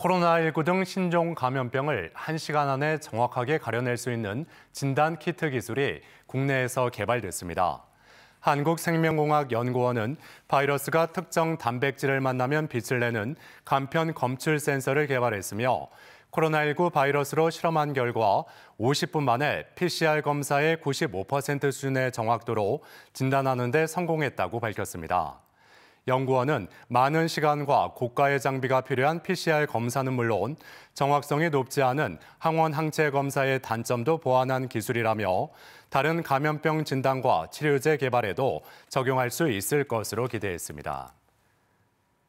코로나19 등 신종 감염병을 1시간 안에 정확하게 가려낼 수 있는 진단 키트 기술이 국내에서 개발됐습니다. 한국생명공학연구원은 바이러스가 특정 단백질을 만나면 빛을 내는 간편 검출 센서를 개발했으며 코로나19 바이러스로 실험한 결과 50분 만에 PCR 검사의 95% 수준의 정확도로 진단하는 데 성공했다고 밝혔습니다. 연구원은 많은 시간과 고가의 장비가 필요한 PCR 검사는 물론 정확성이 높지 않은 항원 항체 검사의 단점도 보완한 기술이라며 다른 감염병 진단과 치료제 개발에도 적용할 수 있을 것으로 기대했습니다.